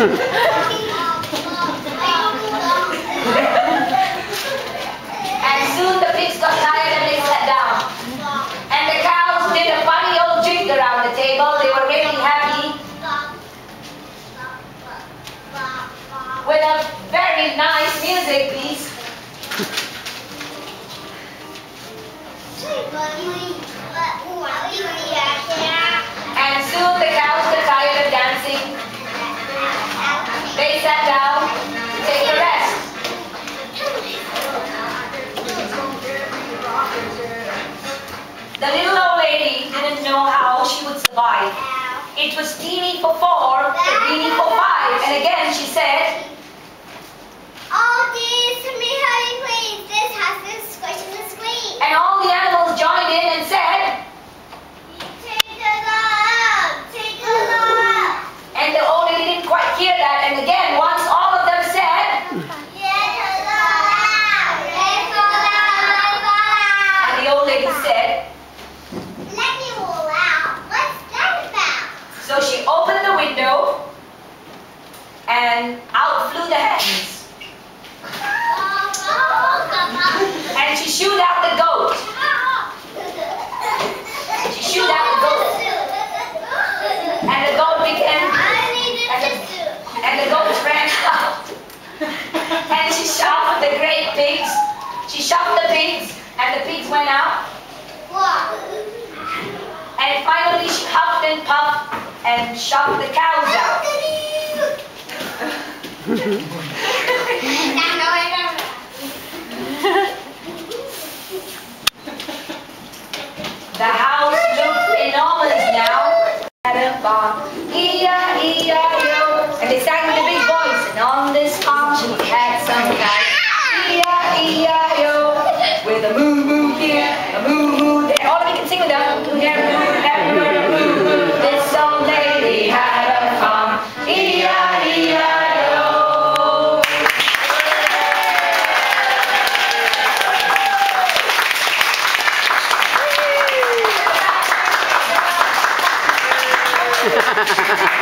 and soon the pigs got tired and they sat down. And the cows did a funny old jig around the table. They were really happy with a very nice music piece. How she would survive. It was teeny for four, teeny for five, and again she said, Oh, this, me hurry, please. This has been squishing the screen. and all the animals joined in and said, Take the love. Take the love. and the old lady didn't quite hear that, and again, once all of them said, Get the love. Take the love. and the old lady said, Let me roll out. What's that about? so she opened the window, and out flew the hens. And she shooed out the goat. She shooed out the goat. And the goat began, I need and the goat ran out. And she shot the great pigs. She shot the pigs, and the pigs went out. And finally she huffed and puffed and shot the cows out. The house looked enormous now. And they sang with a big voice. And on this she 哈哈哈哈哈